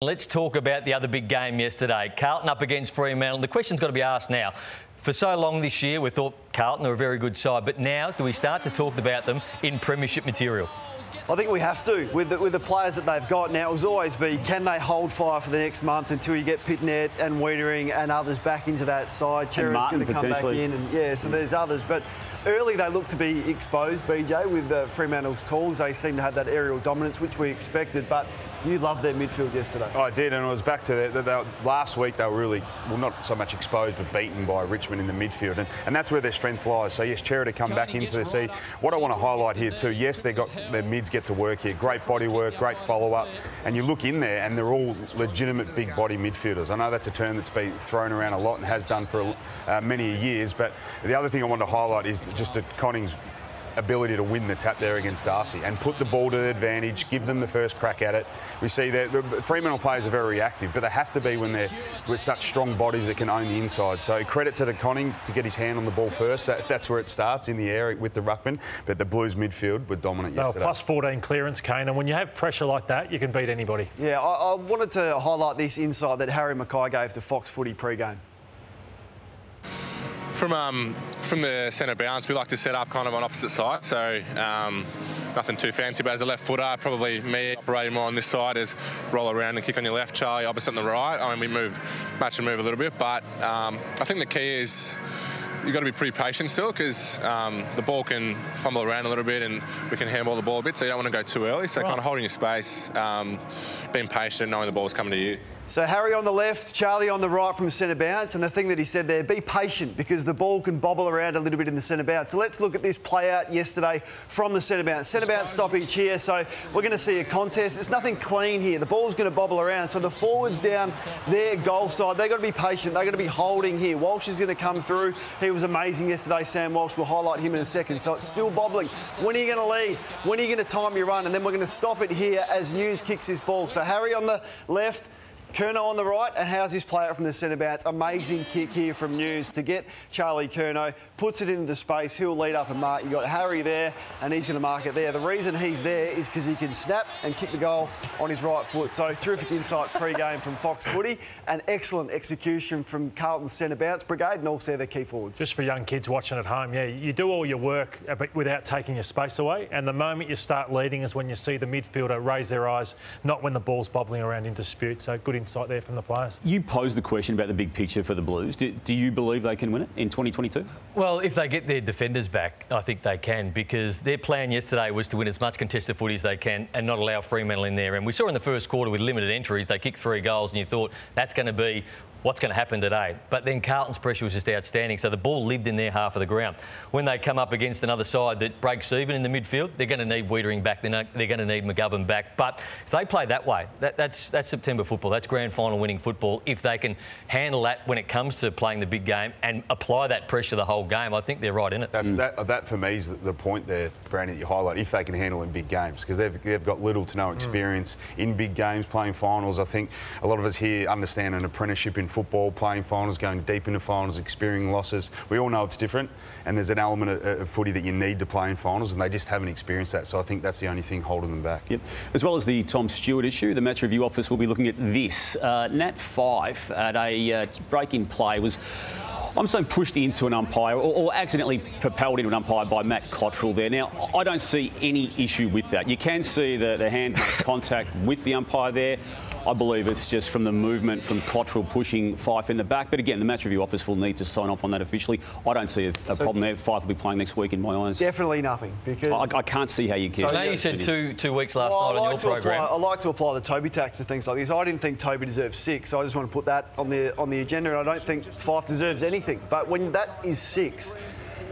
Let's talk about the other big game yesterday. Carlton up against Fremantle. The question's got to be asked now. For so long this year, we thought Carlton are a very good side, but now do we start to talk about them in premiership material? I think we have to with the, with the players that they've got now. It will always be can they hold fire for the next month until you get Pittonet and Weitering and others back into that side. Cerra's going to come back in, and yeah, so there's others, but early they look to be exposed. BJ with uh, Fremantle's tools, they seem to have that aerial dominance which we expected, but you loved their midfield yesterday. I did, and it was back to the, the, the, last week. They were really, well, not so much exposed, but beaten by Richmond in the midfield, and, and that's where their strength lies. So yes, Cerra to come back into the sea. What I want to highlight here too, yes, they got their mids get to work here. Great body work, great follow up, and you look in there, and they're all legitimate big body midfielders. I know that's a term that's been thrown around a lot and has done for uh, many years, but the other thing I want to highlight is just De Koning's ability to win the tap there against Darcy and put the ball to the advantage, give them the first crack at it. We see that Fremantle players are very reactive, but they have to be when they're with such strong bodies that can own the inside. So credit to De Koning to get his hand on the ball first. That, that's where it starts in the air with the ruckman. But the Blues midfield were dominant they yesterday. Plus 14 clearance, Kane, and when you have pressure like that, you can beat anybody. Yeah, I, I wanted to highlight this insight that Harry McKay gave to Fox Footy pre-game. From um, from the centre bounce, we like to set up kind of on opposite side. So um, nothing too fancy, but as a left footer, probably me operating more on this side is roll around and kick on your left, Charlie opposite on the right. I mean, we move, match and move a little bit, but um, I think the key is you've got to be pretty patient still because um, the ball can fumble around a little bit and we can handball the ball a bit, so you don't want to go too early. So right. kind of holding your space, um, being patient, and knowing the ball's coming to you. So Harry on the left, Charlie on the right from centre bounce, and the thing that he said there, be patient because the ball can bobble around a little bit in the centre bounce. So let's look at this play out yesterday from the centre bounce. Centre bounce stoppage here, so we're going to see a contest. It's nothing clean here. The ball's going to bobble around. So the forwards down their goal side, they've got to be patient. They've got to be holding here. Walsh is going to come through. He was amazing yesterday, Sam Walsh. We'll highlight him in a second. So it's still bobbling. When are you going to lead? When are you going to time your run? And then we're going to stop it here as Newnes kicks his ball. So Harry on the left, Curnow on the right, and how's his player from the centre bounce? Amazing kick here from Newnes to get Charlie Curnow, puts it into the space, he'll lead up and mark. You've got Harry there, and he's going to mark it there. The reason he's there is because he can snap and kick the goal on his right foot. So terrific insight pre-game from Fox Footy, and excellent execution from Carlton's centre bounce brigade, and also their key forwards. Just for young kids watching at home, yeah, you do all your work uh, without taking your space away, and the moment you start leading is when you see the midfielder raise their eyes, not when the ball's bobbling around in dispute. So good insight there from the players. You posed the question about the big picture for the Blues. Do, do, you believe they can win it in 2022? Well, if they get their defenders back, I think they can because their plan yesterday was to win as much contested footy as they can and not allow Fremantle in there. And we saw in the first quarter with limited entries, they kicked three goals and you thought that's going to be what's going to happen today. But then Carlton's pressure was just outstanding, so the ball lived in their half of the ground. When they come up against another side that breaks even in the midfield, they're going to need Weitering back, they're, they're going to need McGovern back. But if they play that way, that, that's, that's September football, that's grand final winning football. If they can handle that when it comes to playing the big game and apply that pressure the whole game, I think they're right in it. That's, mm. that, that for me is the point there, Brandy, that you highlight, if they can handle in big games, because they've, they've got little to no mm. experience mm. in big games, playing finals. I think a lot of us here understand an apprenticeship in football, playing finals, going deep into finals, experiencing losses. We all know it's different, and there's an element of, of, footy that you need to play in finals, and they just haven't experienced that. So I think that's the only thing holding them back. Yep. As well as the Tom Stewart issue, the match review office will be looking at this. Uh, Nat Fyfe at a uh, break in play was. I'm saying pushed into an umpire or, or, accidentally propelled into an umpire by Matt Cottrell there. Now, I don't see any issue with that. You can see the, the hand contact with the umpire there. I believe it's just from the movement from Cottrell pushing Fyfe in the back. But again, the match review office will need to sign off on that officially. I don't see a, a so problem there. Fyfe will be playing next week in my eyes. Definitely nothing because I, I can't see how you can. So I know you said two two weeks last well, night like on your program. Apply, I like to apply the Toby tax to things like this. I didn't think Toby deserved six, so I just want to put that on the on the agenda. And I don't think Fyfe deserves anything. But when that is six,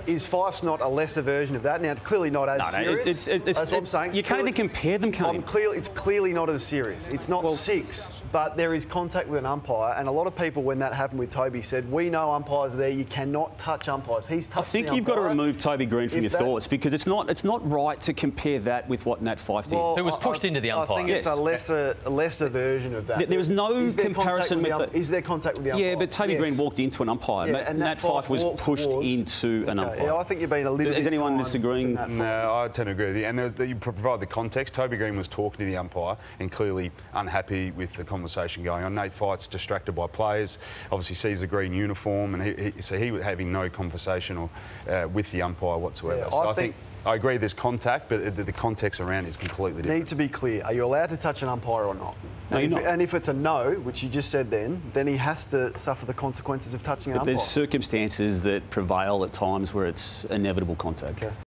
is Fyfe's not a lesser version of that? Now, it's clearly not as no, no, serious. It's, it's, it's, That's what I'm saying. You can't even compare them, can I'm clearly, It's clearly not as serious. It's not well, six, but there is contact with an umpire. And a lot of people, when that happened with Toby, said, we know umpires are there. You cannot touch umpires. He's touched I think you've got to remove Toby Greene from your that, thoughts because it's not it's not right to compare that with what Nat Fyfe did. Well, Who was pushed I, into the umpire. I think yes. it's a lesser, a lesser version of that. There was no is comparison with, with the, Is there contact with the umpire? Yeah, but Toby yes. Greene walked into an umpire. Yeah, Nat, Nat Fyfe was pushed towards, into an umpire. Umpire. Yeah, I think you've been a little. Is bit anyone disagreeing? to Nat Fyfe. No, I tend to agree with you. And the, the, you provide the context. Toby Greene was talking to the umpire and clearly unhappy with the conversation going on. Nate Fyfe's distracted by players. Obviously sees the green uniform, and he, he, so he was having no conversation or, uh, with the umpire whatsoever. Yeah, so I I, think- think. I agree there's contact, but the, the context around it is completely different. Need to be clear. Are you allowed to touch an umpire or not? No, and, you're if, not. and if it's a no, which you just said then, then he has to suffer the consequences of touching an But umpire. there's circumstances that prevail at times where it's inevitable contact. Okay.